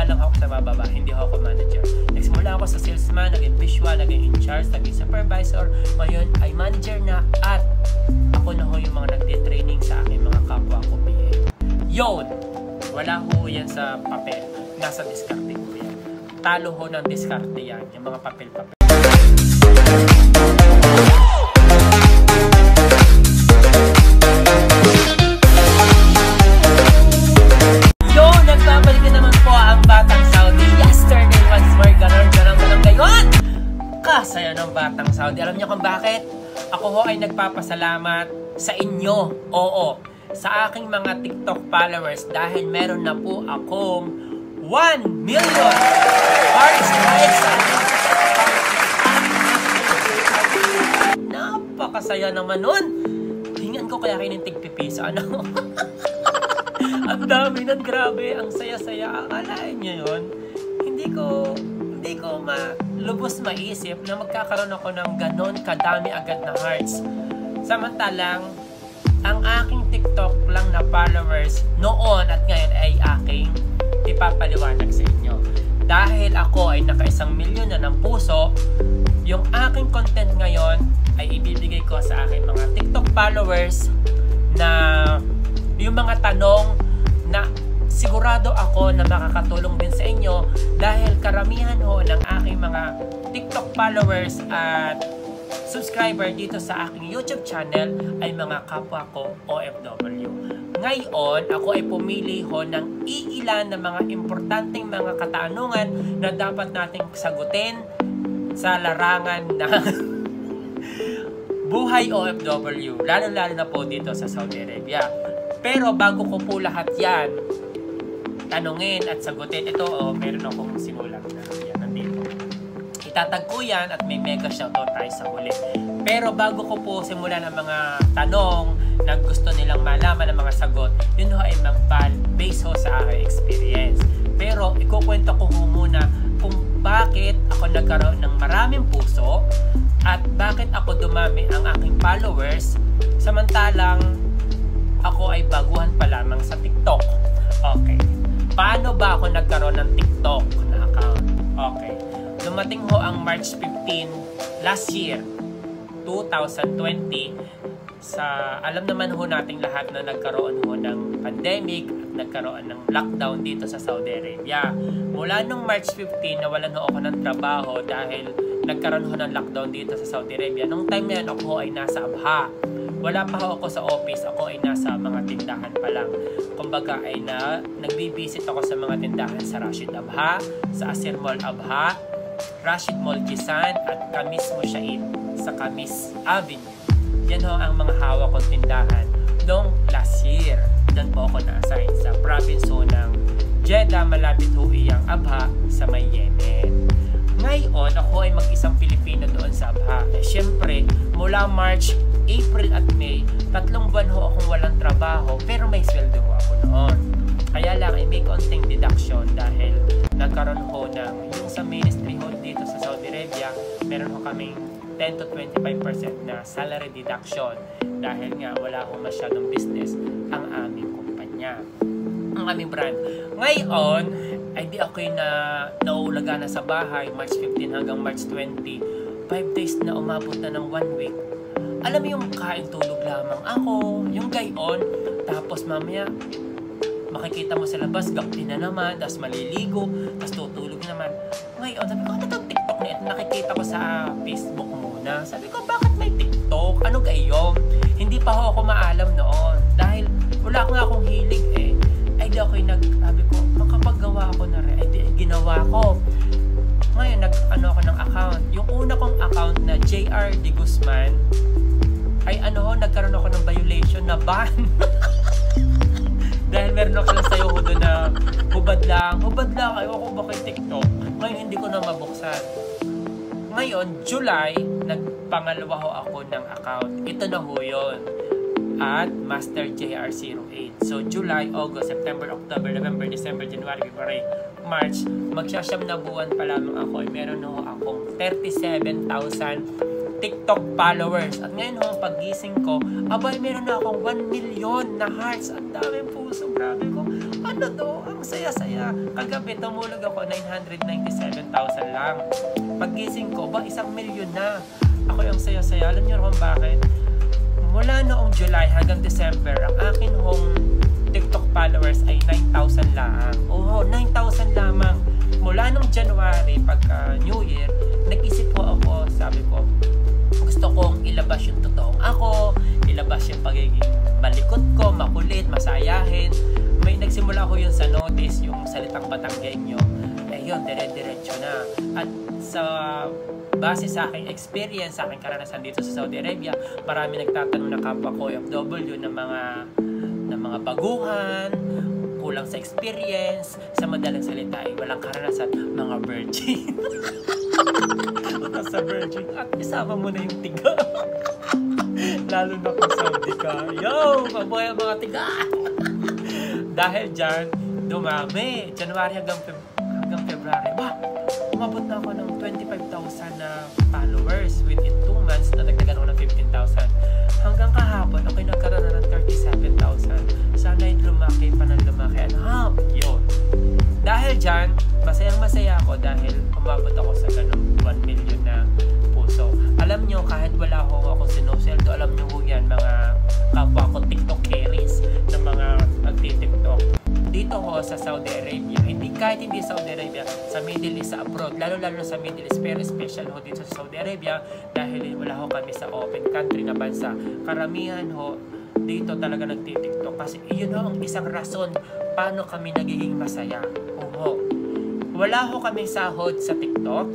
Nakahiga lang ako sa bababa, hindi ako manager. Nagsimula ako sa salesman, naging visual, naging in charge, naging supervisor. Ngayon ay manager na at ako na ho yung mga nagtitraining sa aking mga kapwa ko PM. Yun! Wala ho yan sa papel. Nasa diskarte ko yan. Talo ho ng diskarte yan, yung mga papel-papel. Batang Saudi. Alam niyo kung bakit? Ako ho ay nagpapasalamat sa inyo. Oo. Sa aking mga TikTok followers dahil meron na po akong 1 million hearts likes Napakasaya naman nun. Hingan ko kaya kayo ng tigpipisa. Ano? ang dami nun, grabe. Ang saya-saya. Akalain niyo yun. Hindi ko, hindi ko malubos maisip na magkakaroon ako ng ganon kadami agad na hearts. Samantalang, ang aking TikTok lang na followers noon at ngayon ay aking ipapaliwanag sa inyo. Dahil ako ay naka-isang milyon na ng puso, yung aking content ngayon ay ibibigay ko sa aking mga TikTok followers na yung mga tanong na sigurado ako na makakatulong din sa inyo dahil karamihan ho ng aking mga TikTok followers at subscriber dito sa aking YouTube channel ay mga kapwa ko OFW. Ngayon, ako ay pumili ho ng iilan na mga importanteng mga katanungan na dapat nating sagutin sa larangan ng buhay OFW, lalo-lalo na po dito sa Saudi Arabia. Pero bago ko po lahat yan, tanungin at sagutin, ito, oh, meron akong sinulat na yan, nandito. Itatag yan at may mega shoutout tayo sa huli. Pero bago ko po simulan ang mga tanong na gusto nilang malaman ng mga sagot, yun ho ay magbal based ho sa aking experience. Pero ikukwento ko ho muna kung bakit ako nagkaroon ng maraming puso at bakit ako dumami ang aking followers samantalang ako ay baguhan pa lamang sa TikTok. Okay. Paano ba ako nagkaroon ng TikTok na account? Okay. Dumating ho ang March 15 last year, 2020, sa alam naman ho nating lahat na nagkaroon ho ng pandemic at nagkaroon ng lockdown dito sa Saudi Arabia. Mula nung March 15, nawalan ho ako ng trabaho dahil nagkaroon ho ng lockdown dito sa Saudi Arabia. Nung time na yan, ako ho ay nasa Abha. Wala pa ako sa office, ako ay nasa mga tindahan pa lang. Kumbaga ay na, nagbibisit ako sa mga tindahan sa Rashid Abha, sa Asir Mall Abha, Rashid Mall Kisan at Kamis Mushaid sa Kamis Avenue. Yan ho ang mga hawak kong tindahan noong last year. Diyan po ako na-assign sa province ng Jeddah, malapit ho iyang Abha sa may Yemen. Ngayon, ako ay mag-isang Pilipino doon sa Abha. Eh, Siyempre, mula March, April at May, tatlong buwan ho akong walang trabaho, pero may sweldo ho ako noon. Kaya lang ay may konting deduction dahil nagkaroon ho ng yung sa ministry ho dito sa Saudi Arabia, meron ho kaming 10 to 25% na salary deduction dahil nga wala ho masyadong business ang aming kumpanya ang aming brand. Ngayon, ay di ako na naulaga na sa bahay, March 15 hanggang March 20. 5 days na umabot na ng 1 week. Alam mo yung kain tulog lamang ako, yung gayon, tapos mamaya makikita mo sa labas, gapti na naman, tapos maliligo, tapos tutulog naman. Ngayon, sabi ko, ano itong TikTok na ito? Nakikita ko sa Facebook muna. Sabi ko, bakit may TikTok? Ano gayon? Hindi pa ho ako maalam noon. Dahil wala ko nga akong hilig eh. Ay di ako nag, sabi ko, makapaggawa ako na rin. Ay di, ginawa ko. Ngayon, nag, ano ako ng account. Yung una kong account na JR De Guzman, ay ano ho, nagkaroon ako ng violation na ban. Dahil meron ako lang sa'yo ho na hubad lang, hubad lang, ayaw ko ba kay TikTok. Ngayon, hindi ko na mabuksan. Ngayon, July, nagpangalawa ho ako ng account. Ito na ho yun. At Master JR08. So, July, August, September, October, November, December, January, February, March, magsasyam na buwan pa lamang ako. Meron ho akong 37,000 TikTok followers. At ngayon ho, pagising ko, abay, meron na akong 1 million na hearts. Ang daming puso. Grabe ko. Ano to? Ang saya-saya. Kagabi, tumulog ako 997,000 lang. Pagising ko, ba, isang milyon na. Ako yung saya-saya. Alam niyo kung bakit? Mula noong July hanggang December, ang akin home TikTok followers ay 9,000 lang. Oo, 9,000 lamang. Mula nung January, pagka New Year, nag-isip po ako, sabi ko, gusto kong ilabas yung totoong ako, ilabas yung pagiging malikot ko, makulit, masayahin. May nagsimula ko yun sa notice, yung salitang Batanggenyo. Eh yun, dire-diretso na. At sa base sa aking experience, sa aking karanasan dito sa Saudi Arabia, marami nagtatanong na kapwa ko OFW ng mga ng mga baguhan, kulang sa experience, sa madalang salita ay walang karanasan, mga virgin. Punta sa virgin at isama mo na yung tiga. Lalo na kung Saudi ka. Yo! Mabuhay ang mga tiga! Dahil dyan, dumami. January hanggang, Feb Hanggang kahapon, ako'y nagkaroon na ng 37,000. Sana'y lumaki pa ng lumaki. Ano? Yun. Dahil dyan, masayang masaya ako dahil umabot ako sa ganun 1 million na puso. Alam nyo, kahit wala ako ako sinuseldo, alam nyo yan, mga kapwa ko TikTok carries ng mga nagtitiktok. Dito ko sa Saudi Arabia, hindi kahit hindi Saudi Arabia, sa Middle East, sa abroad, lalo-lalo sa Middle East, pero special ho dito sa Saudi Arabia dahil wala ho kami sa open country na bansa. Karamihan ho, dito talaga nagtitiktok kasi yun ho ang isang rason paano kami nagiging masaya. Oo. Wala ho kami sahod sa TikTok.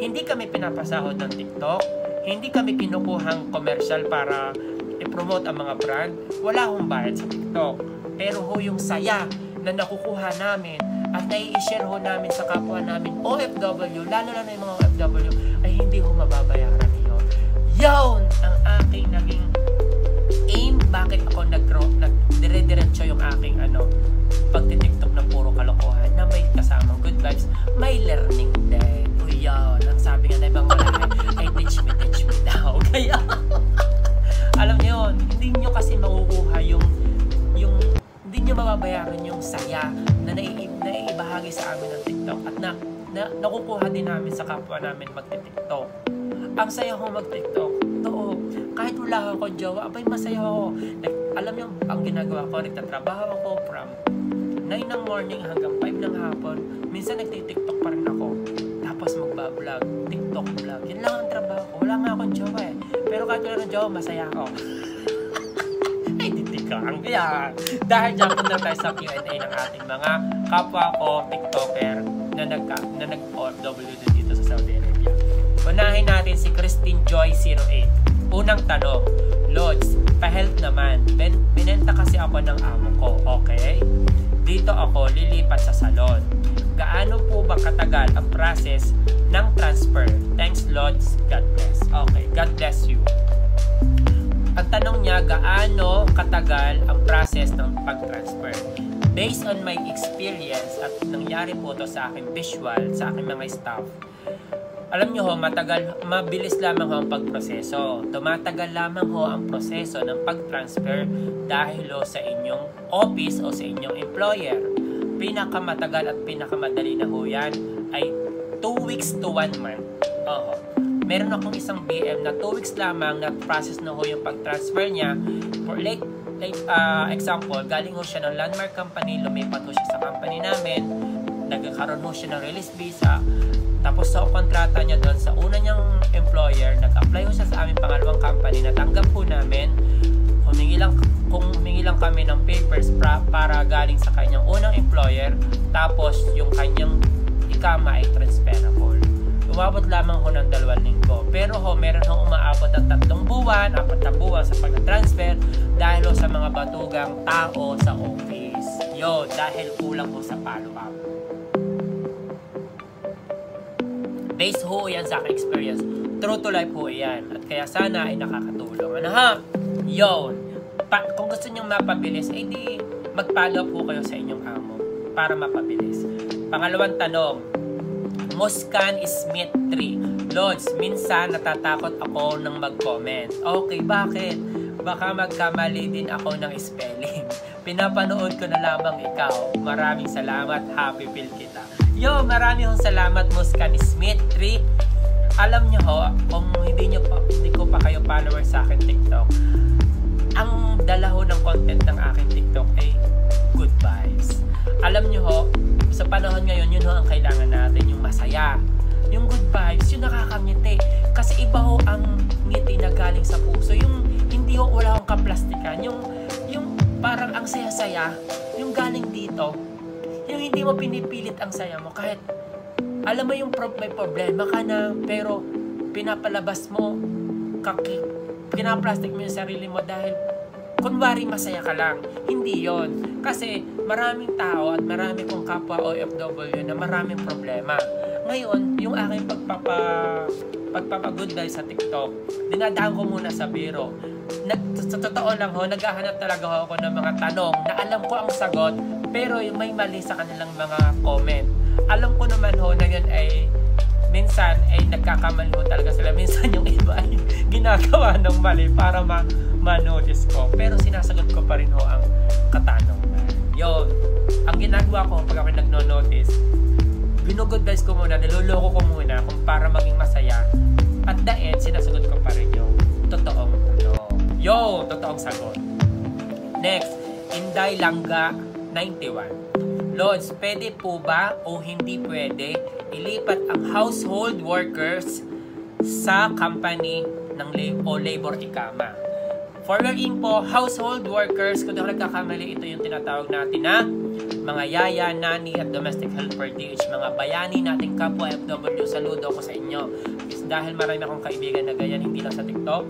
Hindi kami pinapasahod ng TikTok. Hindi kami kinukuhang commercial para i-promote ang mga brand. Wala hong bayad sa TikTok. Pero ho yung saya na nakukuha namin at nai-share ho namin sa kapwa namin OFW, lalo na yung mga OFW, ay hindi ho mababayaran yun. Yun ang aking naging aim bakit ako nag-grow, nag-dire-diretso yung aking ano, pagtitiktok na puro kalokohan na may kasamang good vibes, may learning din. O yun, ang sabi nga na ibang malaki, ay teach me, teach me daw. Kaya, alam niyo hindi nyo kasi makukuha yung, nyo mababayaran yung saya na nai, naiibahagi sa amin ng TikTok at na, na, nakukuha din namin sa kapwa namin magti-TikTok. Ang saya ko mag-TikTok, totoo, kahit wala ako jowa, abay masaya ako. Nag, alam niyo, ang ginagawa ko, nagtatrabaho ako from 9 ng morning hanggang 5 ng hapon. Minsan nagtitiktok pa rin ako. Tapos magbablog, TikTok vlog. Yan lang ang trabaho ko. Wala nga akong jowa eh. Pero kahit wala ng jowa, masaya ako. Ay, titikang. Kaya, dahil dyan punta tayo sa Q&A ng ating mga kapwa ko, TikToker, na nag na nag-OFW dito sa Saudi Arabia. Unahin natin si Christine Joy 08. Unang tanong, Lods, pa-health naman. Ben, binenta kasi ako ng amo ko, okay? Dito ako lilipat sa salon. Gaano po ba katagal ang process ng transfer? Thanks, Lods. God bless. Okay, God bless you. Ang tanong niya, gaano katagal ang process ng pag-transfer? Based on my experience at nangyari po to sa aking visual, sa aking mga staff, alam nyo ho, matagal, mabilis lamang ho ang pagproseso. Tumatagal lamang ho ang proseso ng pag-transfer dahil ho sa inyong office o sa inyong employer. Pinakamatagal at pinakamadali na ho yan ay 2 weeks to 1 month. Oo. Meron akong isang BM na 2 weeks lamang na process na ho yung pag-transfer niya. For like, like uh, example, galing ho siya ng landmark company, lumipat ho siya sa company namin, nagkakaroon ho siya ng release visa, tapos sa kontrata niya doon sa una niyang employer, nag-apply ho siya sa aming pangalawang company, natanggap po namin, humingi lang, kung humingi lang kami ng papers pra, para galing sa kanyang unang employer, tapos yung kanyang ikama ay transferable. Umabot lamang ho ng dalawang linggo. Pero ho, meron ho umaabot ng tatlong buwan, apat na buwan sa pag-transfer dahil ho sa mga batugang tao sa office. Yo, dahil kulang ho sa follow-up. Based ho yan sa experience. True to life ho yan. At kaya sana ay nakakatulong. Ano ha? Yun. Pa- kung gusto nyong mapabilis, eh di mag-follow up ho kayo sa inyong amo para mapabilis. Pangalawang tanong, Muskan Smith 3. Lods, minsan natatakot ako ng mag-comment. Okay, bakit? Baka magkamali din ako ng spelling. Pinapanood ko na lamang ikaw. Maraming salamat. Happy feel kita. Yo, maraming salamat Muskan Smith 3. Alam nyo ho, kung hindi, nyo pa, hindi ko pa kayo follower sa akin TikTok, ang dala ho ng content ng aking TikTok ay good vibes. Alam nyo ho, sa panahon ngayon, yun ho ang kailangan natin, yung masaya. Yung good vibes, yung nakakangiti. Kasi iba ho ang ngiti na galing sa puso. Yung hindi ho wala akong kaplastikan. Yung, yung parang ang saya-saya, yung galing dito, yung hindi mo pinipilit ang saya mo kahit alam mo yung pro- may problema ka na, pero pinapalabas mo, kaki, pinaplastic mo yung sarili mo dahil kunwari masaya ka lang. Hindi yon Kasi maraming tao at marami kong kapwa OFW na maraming problema. Ngayon, yung aking pagpapa pagpapagod dahil sa TikTok, dinadaan ko muna sa biro. Nag, sa totoo lang ho, naghahanap talaga ho ako ng mga tanong na alam ko ang sagot, pero may mali sa kanilang mga comment alam ko naman ho na yun ay minsan ay nagkakamali ho talaga sila. Minsan yung iba ay ginagawa ng mali para ma ma-notice ko. Pero sinasagot ko pa rin ho ang katanungan. Yun. Ang ginagawa ko pag ako nagno-notice, binugod guys ko muna, niloloko ko muna kung para maging masaya. At the end, sinasagot ko pa rin yung totoong ano. Yo, totoong sagot. Next, Inday Langga 91. Lods, pwede po ba o hindi pwede ilipat ang household workers sa company ng lab- o labor ikama? For your info, household workers, kung ako nagkakamali, ito yung tinatawag natin na mga yaya, nani, at domestic helper DH, mga bayani nating kapwa FW, saludo ko sa inyo. Is dahil marami akong kaibigan na ganyan, hindi lang sa TikTok,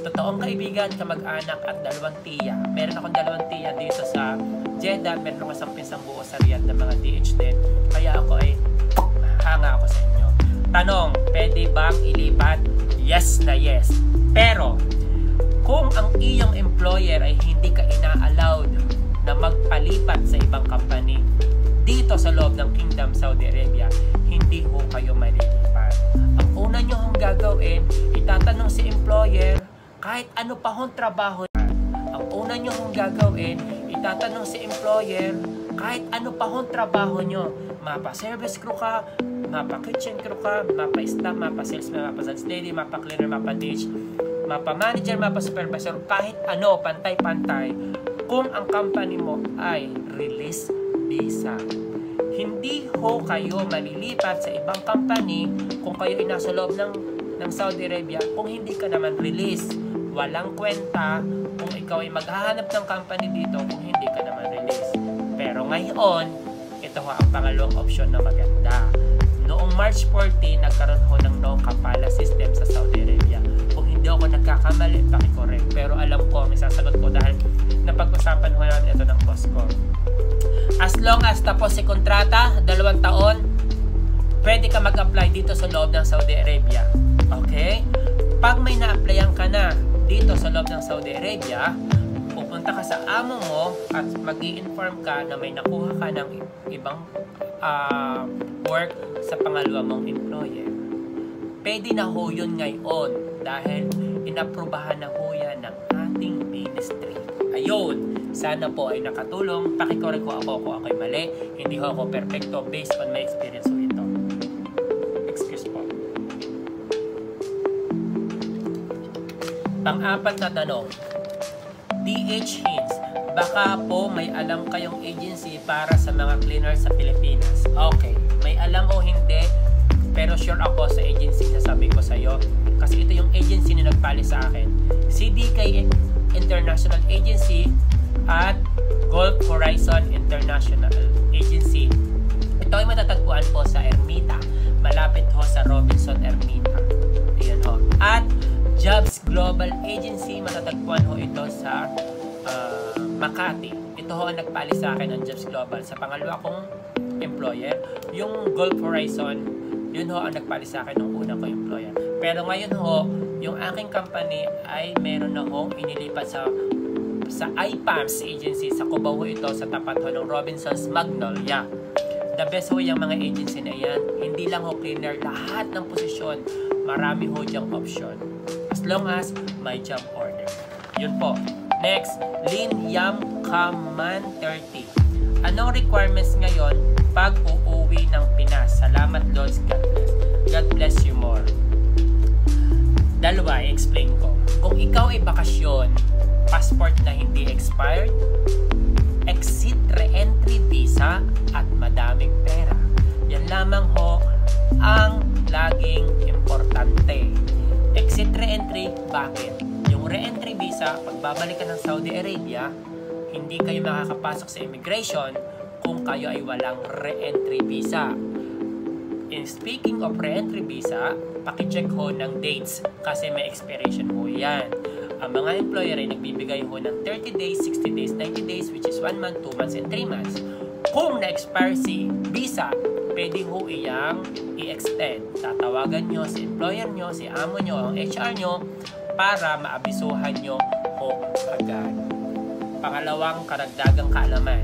totoong kaibigan, kamag-anak, at dalawang tiya. Meron akong dalawang tiya dito sa Jeddah, meron akong isang pinsang buo sa Riyadh ng mga DH din. Kaya ako ay hanga ako sa inyo. Tanong, pwede bang ilipat? Yes na yes. Pero, kung ang iyong employer ay hindi ka ina-allowed na magpalipat sa ibang company dito sa loob ng Kingdom Saudi Arabia, hindi ho kayo malilipat. Ang una nyo hong gagawin, itatanong si employer kahit ano pa hong trabaho ang una nyo hong gagawin, itatanong si employer kahit ano pa hong trabaho nyo. Mapa service crew ka, mapa kitchen crew ka, mapa staff, mapa salesman, mapa sales lady, mapa cleaner, mapa dish, mapa manager, mapa supervisor, kahit ano, pantay-pantay, kung ang company mo ay release visa. Hindi ho kayo malilipat sa ibang company kung kayo ay nasa loob ng, ng Saudi Arabia kung hindi ka naman release. Walang kwenta kung ikaw ay maghahanap ng company dito kung hindi ka naman release. Pero ngayon, ito ho ang pangalawang option na maganda. Noong March 14, nagkaroon ho ng no kapala system sa Saudi Arabia. Hindi ako nagkakamali, pakikorek. Pero alam ko ang isasagot ko dahil napag-usapan ho namin ito ng boss ko. As long as tapos si kontrata, dalawang taon, pwede ka mag-apply dito sa loob ng Saudi Arabia. Okay? Pag may na-applyan ka na dito sa loob ng Saudi Arabia, pupunta ka sa amo mo at mag inform ka na may nakuha ka ng ibang uh, work sa pangalawa mong employer. Pwede na ho yun ngayon dahil inaprubahan na ho yan ng ating ministry. Ayun, sana po ay nakatulong. Pakikorek ko ako kung ako'y mali. Hindi ho ako perfecto based on my experience ho ito. Excuse po. Pang-apat na tanong. DH Hints, baka po may alam kayong agency para sa mga cleaner sa Pilipinas. Okay, may alam o hindi, pero sure ako sa agency na sabi ko sa'yo. Kasi ito yung agency na nagpali sa akin. CDK International Agency at Gulf Horizon International Agency. Ito ay matatagpuan po sa Ermita. Malapit ho sa Robinson Ermita. Ayan ho. At Jobs Global Agency, matatagpuan ho ito sa uh, Makati. Ito ho ang nagpali sa akin ng Jobs Global. Sa pangalawa kong employer, yung Gulf Horizon, yun ho ang nagpali sa akin ng unang ko employer. Pero ngayon ho, yung aking company ay meron na ho inilipat sa sa IPAMS agency sa Cubao ito sa tapat ho ng Robinson's Magnolia. The best ho yung mga agency na yan. Hindi lang ho cleaner, lahat ng posisyon Marami ho diyang option. As long as may job order. Yun po. Next, Lin Yam Kaman 30. Anong requirements ngayon pag ikaw ay bakasyon, passport na hindi expired, exit re-entry visa, at madaming pera. Yan lamang ho ang laging importante. Exit re-entry, bakit? Yung re-entry visa, pagbabalik ka ng Saudi Arabia, hindi kayo makakapasok sa immigration kung kayo ay walang re-entry visa. In speaking of re-entry visa, pakicheck ho ng dates kasi may expiration ho yan. Ang mga employer ay nagbibigay ho ng 30 days, 60 days, 90 days, which is 1 month, 2 months, and 3 months. Kung na-expire si visa, pwede ho iyang i-extend. Tatawagan nyo si employer nyo, si amo nyo, ang HR nyo, para maabisuhan nyo ho agad. Pangalawang karagdagang kaalaman.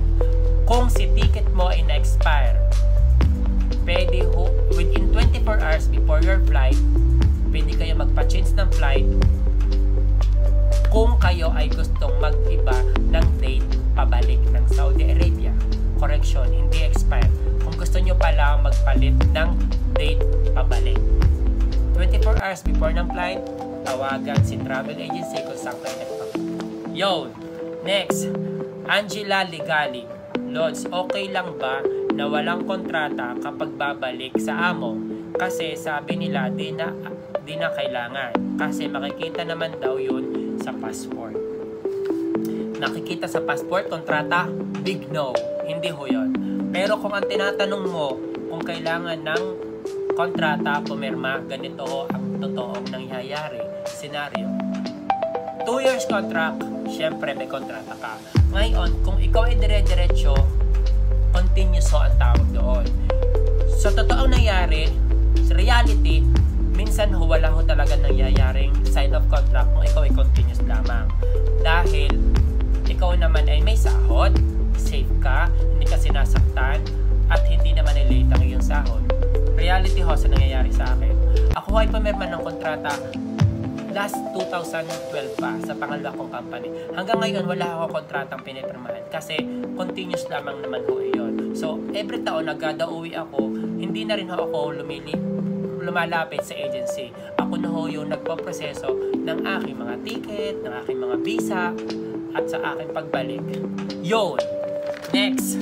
Kung si ticket mo ay na-expire, pwede ho, within 24 hours before your flight, pwede kayo magpa-change ng flight kung kayo ay gustong mag-iba ng date pabalik ng Saudi Arabia. Correction, hindi expire. Kung gusto nyo pala magpalit ng date pabalik. 24 hours before ng flight, tawagan si travel agency kung kayo nagpapalito. Yo, Next, Angela Ligali. Lods, okay lang ba na walang kontrata kapag babalik sa amo? Kasi sabi nila, di na, di na kailangan. Kasi makikita naman daw yun sa passport. Nakikita sa passport, kontrata, big no. Hindi ho yun. Pero kung ang tinatanong mo, kung kailangan ng kontrata, pumirma, ganito ho ang totoong nangyayari. Senaryo. 2 years contract, syempre may kontrata ka. Ngayon, kung ikaw ay dire-diretso, continuous ho ang tawag doon. Sa totoong nangyari, sa reality, minsan ho wala ho talaga nangyayaring sign of contract kung ikaw ay continuous lamang. Dahil ikaw naman ay may sahod, safe ka, hindi ka sinasaktan, at hindi naman ay late ang iyong sahod. Reality ho sa nangyayari sa akin. Ako ay pumirma ng kontrata last 2012 pa sa pangalawa kong company. Hanggang ngayon, wala ako kontratang pinipirmahan kasi continuous lamang naman ho iyon. So, every taon nagkada uwi ako, hindi na rin ako lumili lumalapit sa agency. Ako na ho yung nagpaproseso ng aking mga ticket, ng aking mga visa, at sa aking pagbalik. Yun! Next!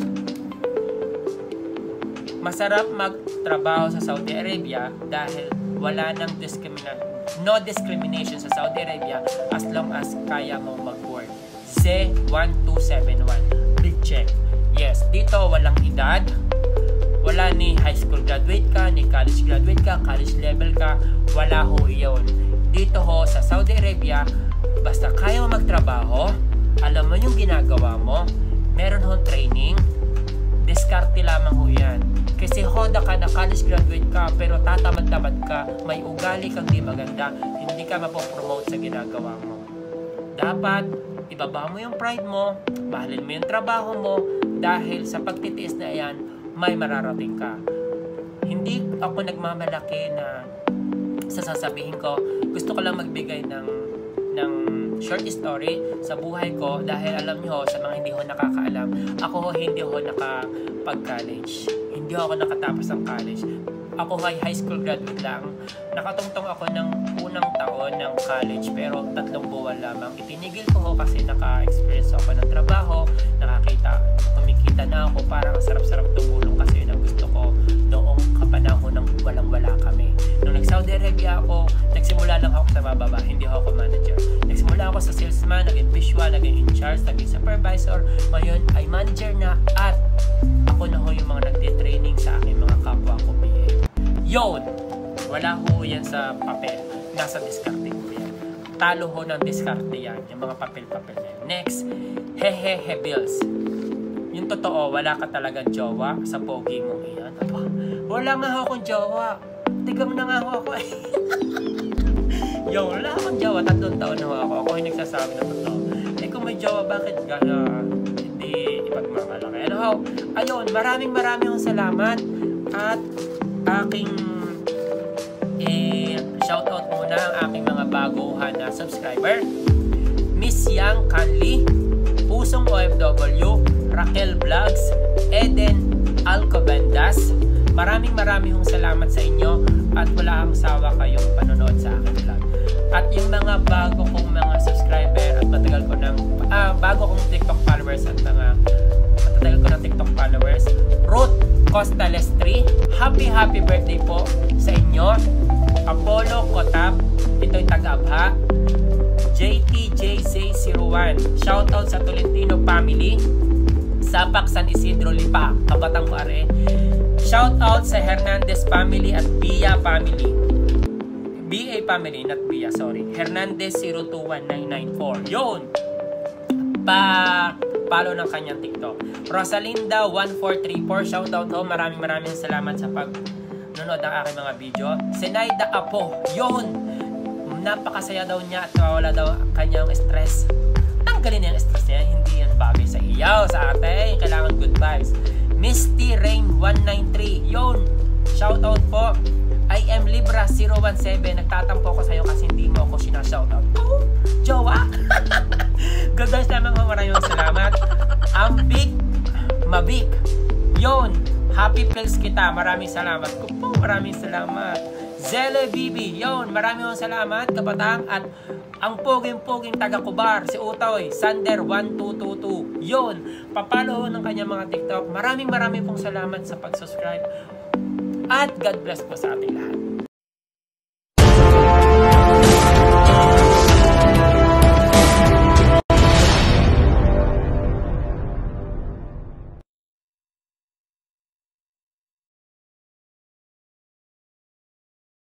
Masarap magtrabaho sa Saudi Arabia dahil wala nang discrimination no discrimination sa Saudi Arabia as long as kaya mo mag-work. Z1271. Big check. Yes, dito walang edad. Wala ni high school graduate ka, ni college graduate ka, college level ka. Wala ho iyon. Dito ho sa Saudi Arabia, basta kaya mo magtrabaho, alam mo yung ginagawa mo, meron ho training, diskarte lamang ho yan kasi hoda ka na college graduate ka pero tatamad-tamad ka, may ugali kang di maganda, hindi ka mapopromote sa ginagawa mo. Dapat, ibaba mo yung pride mo, mahalin mo yung trabaho mo, dahil sa pagtitiis na yan, may mararating ka. Hindi ako nagmamalaki na sasasabihin ko, gusto ko lang magbigay ng ng short story sa buhay ko dahil alam nyo sa mga hindi ho nakakaalam, ako hindi ho nakapag-college hindi ako nakatapos ng college. Ako ay high school graduate lang. Nakatungtong ako ng unang taon ng college pero tatlong buwan lamang. Itinigil ko ho kasi naka-experience ako ng trabaho, nakakita, kumikita na ako, parang sarap-sarap tumulong kasi yun ang gusto ko noong kapanahon ng walang-wala kami. Nung nag-Saudi Arabia ako, nagsimula lang ako sa mababa, hindi ako manager. Nagsimula ako sa salesman, naging visual, naging in charge, naging supervisor. Ngayon ay manager na at ako na ho yung mga nagtitraining sa aking mga kapwa ko PM. Yun! Wala ho yan sa papel. Nasa diskarte ko yan. Talo ho ng diskarte yan. Yung mga papel-papel na yan. Next, hehehe bills. Yung totoo, wala ka talagang jowa sa pogi mong iyan. Aba, wala nga ho akong jowa. Tigam na nga ho ako. Yo, wala akong jowa. Tatlong taon na ako. Ako yung nagsasabi na totoo. Eh kung may jowa, bakit gano'n? ipagmamalaki. Ano ho? Ayun, maraming maraming salamat at aking eh, shoutout muna ang aking mga baguhan na subscriber. Miss Yang Canli, Pusong OFW, Raquel Vlogs, Eden Alcobendas. Maraming maraming salamat sa inyo at wala ang sawa kayong panonood sa aking vlog. At yung mga bago kong mga subscriber at matagal ko ng ah, bago kong TikTok followers at mga matagal ko ng TikTok followers, Ruth Costales 3, happy happy birthday po sa inyo. Apollo Kotab, ito'y taga-abha. JTJC01, shoutout sa Tolentino family. Sapak San Isidro Lipa, Kabatang Kuare. Shoutout sa Hernandez family at Bia family. BA family, not Bia, sorry. Hernandez 021994. Yun! Pa follow ng kanyang TikTok. Rosalinda 1434, shoutout ho. Maraming maraming salamat sa pag nanonood ng aking mga video. Senaida Apo, yun! Napakasaya daw niya at mawala daw ang kanyang stress. Tanggalin niya ang stress niya, hindi yan bagay sa iyaw, sa ate. Kailangan good vibes. Misty Rain 193, yun! Shoutout po. I am Libra 017. Nagtatampo ko sa'yo kasi hindi mo ako sinashoutout. Oh, jowa! Good vibes lamang ho. Maraming salamat. Ambik Mabik. Yun. Happy pills kita. Maraming salamat. Kupo, maraming salamat. Zele Bibi. Yun. Maraming salamat, kapatang. At ang poging-poging taga-kubar, si Utoy, Sander1222. Yun. Papalo ng kanyang mga TikTok. Maraming maraming pong salamat sa pag-subscribe. At God bless po sa ating lahat.